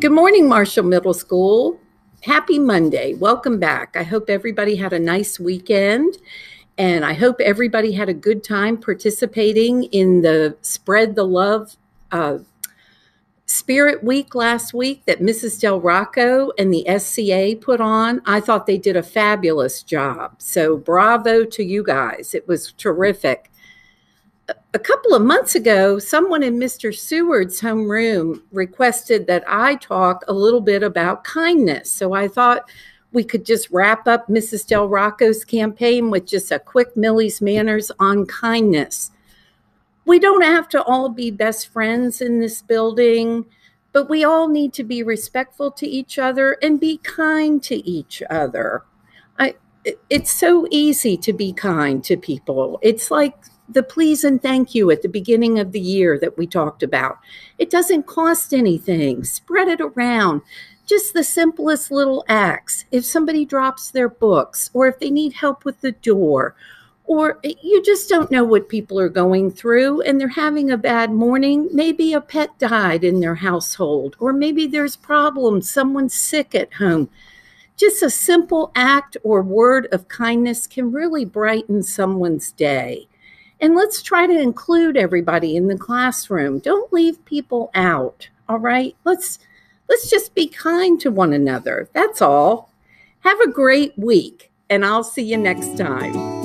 Good morning, Marshall Middle School. Happy Monday. Welcome back. I hope everybody had a nice weekend and I hope everybody had a good time participating in the Spread the Love uh, Spirit Week last week that Mrs. Del Rocco and the SCA put on. I thought they did a fabulous job. So, bravo to you guys. It was terrific a couple of months ago, someone in Mr. Seward's homeroom requested that I talk a little bit about kindness. So I thought we could just wrap up Mrs. Del Rocco's campaign with just a quick Millie's Manners on kindness. We don't have to all be best friends in this building, but we all need to be respectful to each other and be kind to each other. I, it's so easy to be kind to people. It's like the please and thank you at the beginning of the year that we talked about. It doesn't cost anything. Spread it around. Just the simplest little acts. If somebody drops their books, or if they need help with the door, or you just don't know what people are going through and they're having a bad morning. Maybe a pet died in their household, or maybe there's problems, someone's sick at home. Just a simple act or word of kindness can really brighten someone's day. And let's try to include everybody in the classroom. Don't leave people out. All right? Let's let's just be kind to one another. That's all. Have a great week, and I'll see you next time.